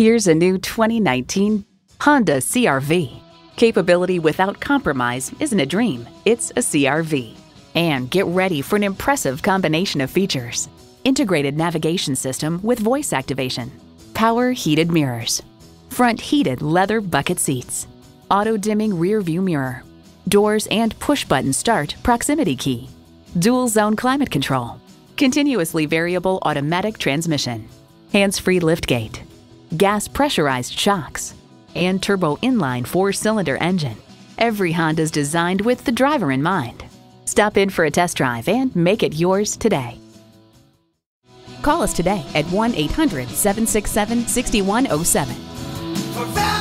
Here's a new 2019 Honda CRV. Capability without compromise isn't a dream, it's a CRV. And get ready for an impressive combination of features. Integrated navigation system with voice activation, power heated mirrors, front heated leather bucket seats, auto dimming rear view mirror, doors and push button start proximity key, dual zone climate control, continuously variable automatic transmission, hands free liftgate, gas pressurized shocks, and turbo inline four cylinder engine. Every Honda is designed with the driver in mind. Stop in for a test drive and make it yours today. Call us today at 1 800 767 6107.